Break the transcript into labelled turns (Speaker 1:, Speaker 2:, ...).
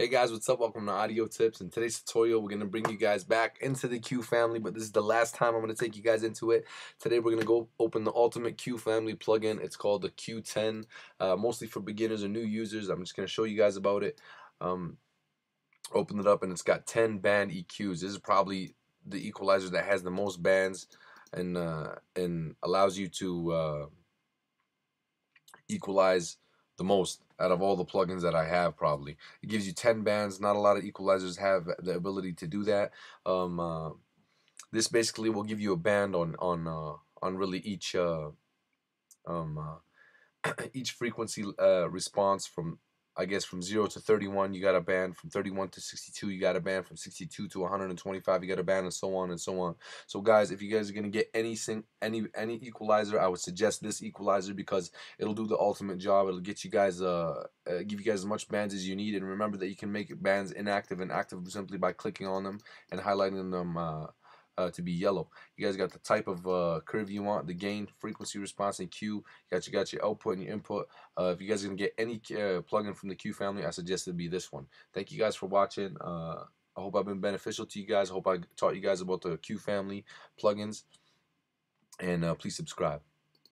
Speaker 1: Hey guys, what's up? Welcome to Audio Tips. In today's tutorial, we're going to bring you guys back into the Q family, but this is the last time I'm going to take you guys into it. Today, we're going to go open the Ultimate Q family plugin. It's called the Q10, uh, mostly for beginners or new users. I'm just going to show you guys about it. Um, open it up, and it's got 10 band EQs. This is probably the equalizer that has the most bands and uh, and allows you to uh, equalize the most out of all the plugins that I have probably. It gives you 10 bands. Not a lot of equalizers have the ability to do that. Um, uh, this basically will give you a band on on uh, on really each uh, um, uh, each frequency uh, response from I guess from 0 to 31 you got a band, from 31 to 62 you got a band, from 62 to 125 you got a band, and so on and so on. So guys, if you guys are gonna get any any any equalizer, I would suggest this equalizer because it'll do the ultimate job. It'll get you guys uh, uh give you guys as much bands as you need, and remember that you can make bands inactive and active simply by clicking on them and highlighting them uh, uh, to be yellow. You guys got the type of uh, curve you want, the gain, frequency response, and Q. You got you got your output and your input. Uh, if you guys are gonna get any uh, plugin from the Q family, I suggest it be this one. Thank you guys for watching. Uh, I hope I've been beneficial to you guys. I hope I taught you guys about the Q family plugins. And uh, please subscribe.